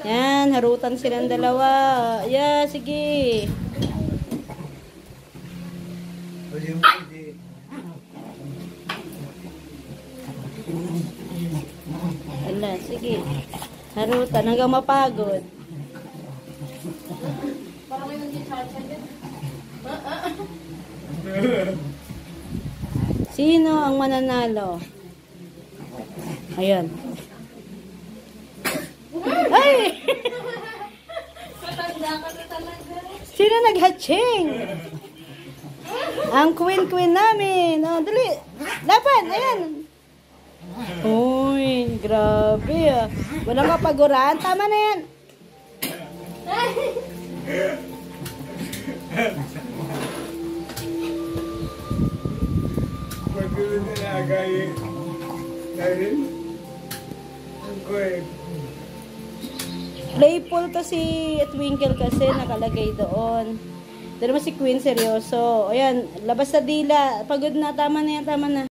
Yan, harutan silang dalawa. Yeah, sige. Ala, sige. Harutan hanggang mapagod. Sino ang mananalo? Ayan. Ay! Sino naghatching? Ang queen-queen namin. Oh, dali. Laban, ayan. Uy, grabe ah. Walang kapaguran. Tama na yan. Magkulo na lagay. Dahil, ang kuwet. Playful to si Twinkle kasi nakalagay doon. Pero si Queen seryoso. Ayan, labas sa dila. Pagod na. Tama na yan, tama na.